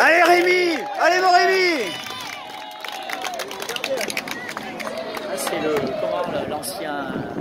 Allez Rémi! Allez mon Rémi! Ah, c'est le comment l'ancien